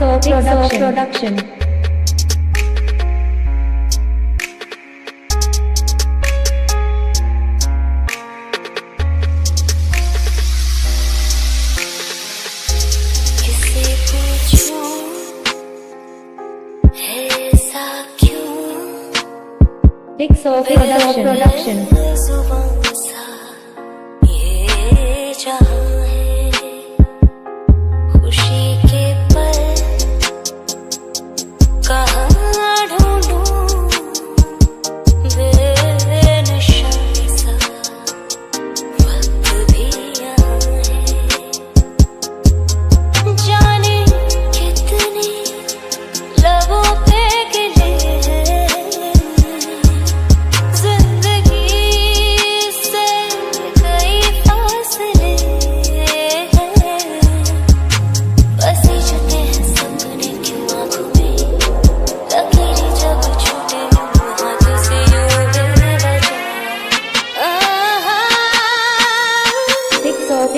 Pixel Production. production. Big Production. Production.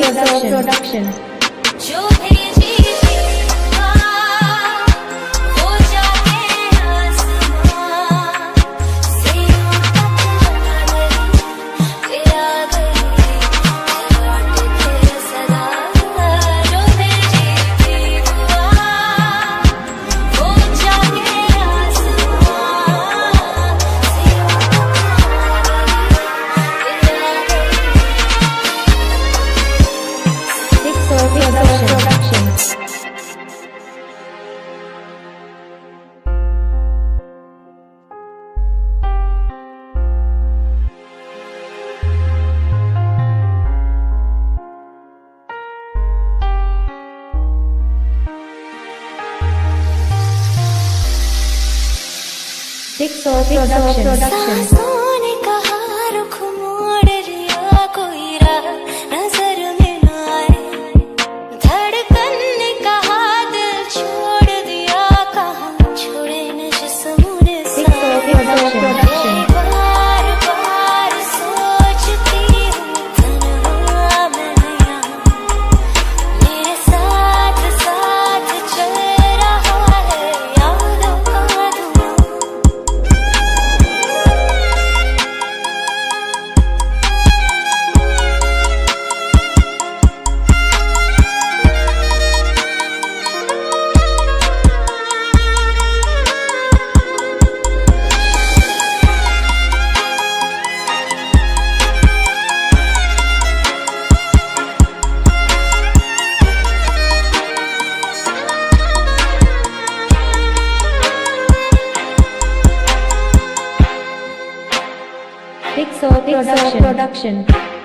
Production. production. Productions. Six Soul Productions. production. production.